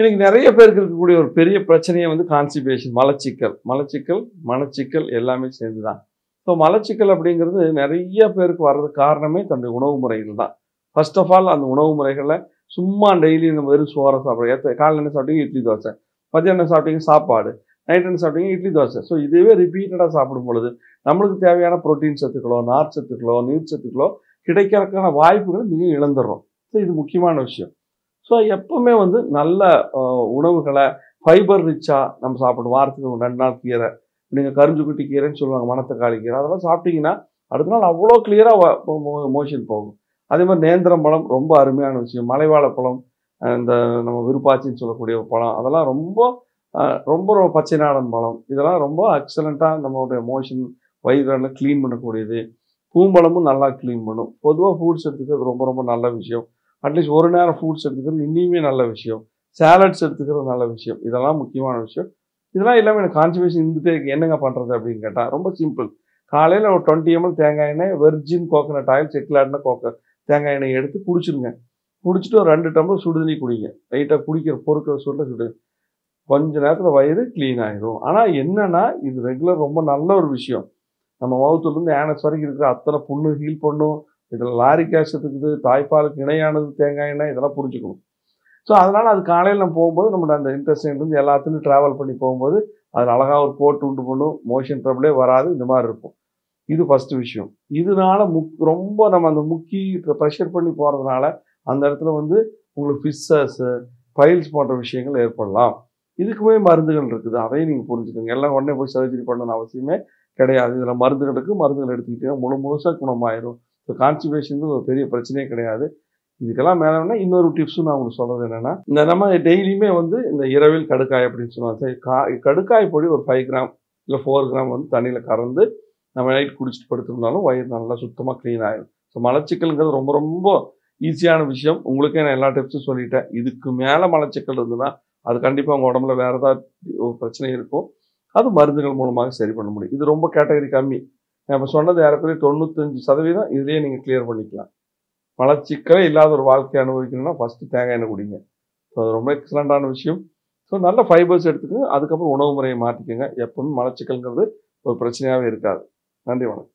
இன்னைக்கு நிறைய பேருக்கு இருக்கக்கூடிய ஒரு பெரிய பிரச்சனையே வந்து கான்ஸ்டிபேஷன் மலச்சிக்கல். மலச்சிக்கல் மனச்சிக்கல் எல்லாமே சேர்ந்து தான் ஸோ மலச்சிக்கல் அப்படிங்கிறது நிறைய பேருக்கு வர்றதுக்கு காரணமே தன்னுடைய உணவு முறைகள் தான். ஃபர்ஸ்ட் ஆஃப் ஆல் அந்த உணவு முறைகளில் சும்மா டெய்லி நம்ம வெறும் சோறை சாப்பிட்றோம் ஏற்ற காலையில் என்ன சாப்பிட்டீங்க? இட்லி தோசை. மத்தியானம் என்ன சாப்பிட்டீங்க? சாப்பாடு. நைட் என்ன சாப்பிட்டீங்க? இட்லி தோசை. ஸோ இதுவே ரிப்பீட்டடாக சாப்பிடும் பொழுது நம்மளுக்கு தேவையான புரோட்டீன் சத்துக்களோ நார் சத்துக்களோ நீர் சத்துக்களோ கிடைக்கிறதுக்கான வாய்ப்புகளை மிக இழந்துடுறோம். ஸோ இது முக்கியமான விஷயம். ஸோ எப்பவுமே வந்து நல்ல உணவுகளை ஃபைபர் ரிச்சாக நம்ம சாப்பிடணும். வாரத்துக்கு ஒரு ரெண்டு நாள் கீரை. நீங்கள் கரிஞ்சுக்குட்டி கீரைன்னு சொல்லுவாங்க மணத்தக்காளி கீரை. அதெல்லாம் சாப்பிட்டீங்கன்னா அடுத்த நாள் அவ்வளோ கிளியராக மோஷன் போகும். அதே மாதிரி நேந்திரம் பழம் ரொம்ப அருமையான விஷயம். மலைவாழ பழம் இந்த நம்ம விருப்பாச்சின்னு சொல்லக்கூடிய பழம். அதெல்லாம் ரொம்ப ரொம்ப ரொம்ப பச்சை நாடன் பழம். இதெல்லாம் ரொம்ப எக்ஸலண்ட்டாக நம்மளுடைய மோஷன் வயிறெல்லாம் க்ளீன் பண்ணக்கூடியது. பூம்பழமும் நல்லா க்ளீன் பண்ணும். பொதுவாக ஃப்ரூட்ஸ் எடுத்துக்கிறது ரொம்ப ரொம்ப நல்ல விஷயம். அட்லீஸ்ட் ஒரு நேரம் ஃப்ரூட்ஸ் எடுத்துக்கிறது இன்னியுமே நல்ல விஷயம். சாலட்ஸ் எடுத்துக்கிறது நல்ல விஷயம். இதெல்லாம் முக்கியமான விஷயம். இதெல்லாம் எல்லாமே எனக்கு கான்சன்ட்ரேஷன் இருந்துட்டே இருக்கு. என்னங்க பண்ணுறது அப்படின்னு கேட்டால் ரொம்ப சிம்பிள் காலையில் ஒரு டுவெண்ட்டி எம்எல் தேங்காய் எண்ணெய் வெர்ஜின் கோகனட் ஆயில் செக்லாட்னா கோக்க தேங்காய் எண்ணெய் எடுத்து குடிச்சிருங்க. குடிச்சிட்டு ஒரு ரெண்டு டம்ளர் சுடுதண்ணி குடிங்க. லைட்டாக குடிக்கிற பொறுக்கிற சுட சுடு கொஞ்ச நேரத்தில் வயிறு க்ளீன் ஆகிடும் ஆனால் என்னென்னா இது ரெகுலர் ரொம்ப நல்ல ஒரு விஷயம். நம்ம மவுத்துலேருந்து ஆனஸ் வரைக்கும் இருக்கிற அத்தனை புண்ணு ஹீல் பண்ணும். இதில் லாரிக் ஆசிட் இருக்குது தாய்ப்பாலுக்கு இணையானது தேங்காய் எண்ணெய் இதெல்லாம் புரிஞ்சுக்கணும். ஸோ அதனால் அது காலையில் நம்ம போகும்போது நம்ம அந்த இன்ட்ரெஸ்ட் எல்லாத்துலையும் ட்ராவல் பண்ணி போகும்போது அதில் அழகாக ஒரு கோட் உண்டு பண்ணும் மோஷன் ட்ரபிளே வராது இந்த மாதிரி இருக்கும். இது ஃபஸ்ட்டு விஷயம். இதனால முக் ரொம்ப நம்ம அந்த முக்கி ப்ரெஷர் பண்ணி போகிறதுனால அந்த இடத்துல வந்து உங்களுக்கு ஃபிஸ்ஸஸ் ஃபைல்ஸ் போன்ற விஷயங்கள் ஏற்படலாம். இதுக்குமே மருந்துகள் இருக்குது. அதையும் நீங்கள் புரிஞ்சுக்கோங்க. எல்லாம் உடனே போய் சர்ஜரி பண்ணணும் அவசியமே கிடையாது. இதில் மருந்துகள் இருக்குது மருந்துகள் எடுத்துக்கிட்டீங்கன்னா முழு முழுசாக குணமாயிரும். ஸோ கான்ஸ்டிபேஷன் ஒரு பெரிய பிரச்சனையே கிடையாது. இதுக்கெல்லாம் மேலே இன்னொரு டிப்ஸும் நான் உங்களுக்கு சொல்கிறது என்னென்னா இந்த நம்ம டெய்லியுமே வந்து இந்த இரவில் கடுக்காய் அப்படின்னு சொல்லுவாங்க. சரி கா கடுக்காய் பொடி ஒரு ஃபைவ் கிராம் இல்லை ஃபோர் கிராம் வந்து தண்ணியில் கறந்து நம்ம நைட் குடிச்சிட்டு படுத்திருந்தாலும் வயிறு நல்லா சுத்தமாக க்ளீன் ஆகிடும் ஸோ மலச்சிக்கல்ங்கிறது ரொம்ப ரொம்ப ஈஸியான விஷயம். உங்களுக்கே நான் எல்லா டிப்ஸும் சொல்லிட்டேன். இதுக்கு மேலே மலச்சிக்கல் இருந்ததுன்னா அது கண்டிப்பாக உங்கள் உடம்புல வேறு ஏதாவது ஒரு பிரச்சனை இருக்கும். அது மருந்துகள் மூலமாக சரி பண்ண முடியும். இது ரொம்ப கேட்டகரி கம்மி. நம்ம சொன்னது ஏறக்குறைய தொண்ணூத்தஞ்சு சதவீதம் இதுலேயே நீங்கள் கிளியர் பண்ணிக்கலாம். மலச்சிக்கலே இல்லாத ஒரு வாழ்க்கை அனுபவிக்கணும்னா ஃபஸ்ட்டு தேங்காய் எண்ணெய் குடிங்க. ஸோ அது ரொம்ப எக்ஸலண்ட்டான விஷயம். ஸோ நல்ல ஃபைபர்ஸ் எடுத்துக்கோங்க. அதுக்கப்புறம் உணவு முறையை மாற்றிக்கோங்க எப்பவுமே மலச்சிக்கல்ங்கிறது ஒரு பிரச்சனையாகவே இருக்காது. நன்றி வணக்கம்.